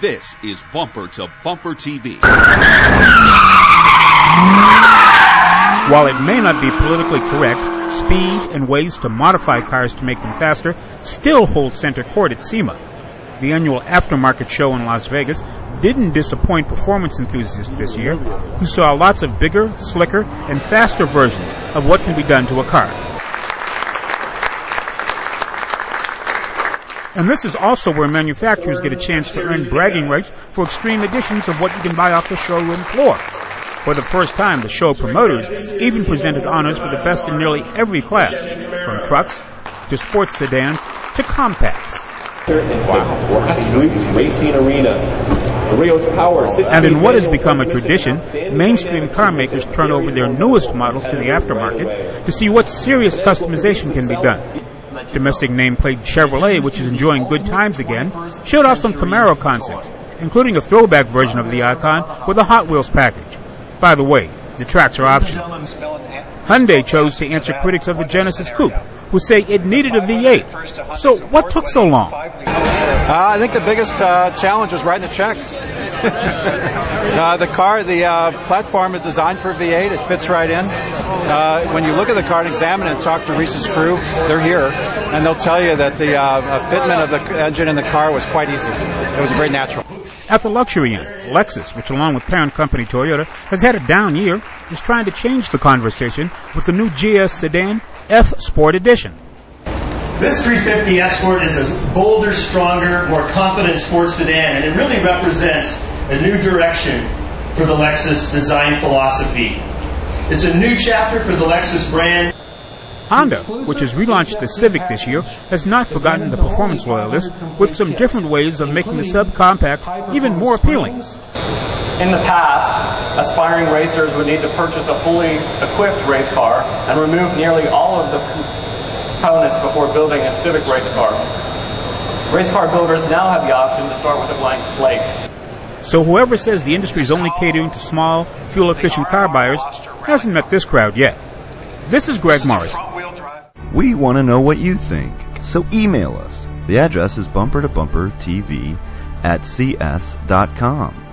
This is Bumper to Bumper TV. While it may not be politically correct, speed and ways to modify cars to make them faster still hold center court at SEMA. The annual aftermarket show in Las Vegas didn't disappoint performance enthusiasts this year, who saw lots of bigger, slicker, and faster versions of what can be done to a car. And this is also where manufacturers get a chance to earn bragging rights for extreme editions of what you can buy off the showroom floor. For the first time, the show promoters even presented honors for the best in nearly every class, from trucks to sports sedans to compacts. Grassroots racing arena. Rio's power. And in what has become a tradition, mainstream car makers turn over their newest models to the aftermarket to see what serious customization can be done. Domestic nameplate Chevrolet, which is enjoying good times again, showed off some Camaro concepts, including a throwback version of the icon with a Hot Wheels package. By the way, the tracks are optional. Hyundai chose to answer critics of the Genesis Coupe, who say it needed a V8. So what took so long? Uh, I think the biggest uh, challenge was writing the check. uh, the car, the uh, platform is designed for V8. It fits right in. Uh, when you look at the car and examine it and talk to Rhys's crew, they're here, and they'll tell you that the uh, fitment of the engine in the car was quite easy. It was very natural. At the luxury end, Lexus, which along with parent company Toyota has had a down year, is trying to change the conversation with the new GS sedan F Sport Edition. This 350 F Sport is a bolder, stronger, more confident sports sedan, and it really represents a new direction for the Lexus design philosophy. It's a new chapter for the Lexus brand. Honda, which has relaunched the Civic this year, has not forgotten the performance loyalists with some different ways of making the subcompact even more appealing. In the past, aspiring racers would need to purchase a fully equipped race car and remove nearly all of the components before building a Civic race car. Race car builders now have the option to start with a blank slate. So whoever says the industry is only catering to small, fuel-efficient car buyers hasn't met this crowd yet. This is Greg Morris. We want to know what you think, so email us. The address is bumper to bumper TV at cs.com.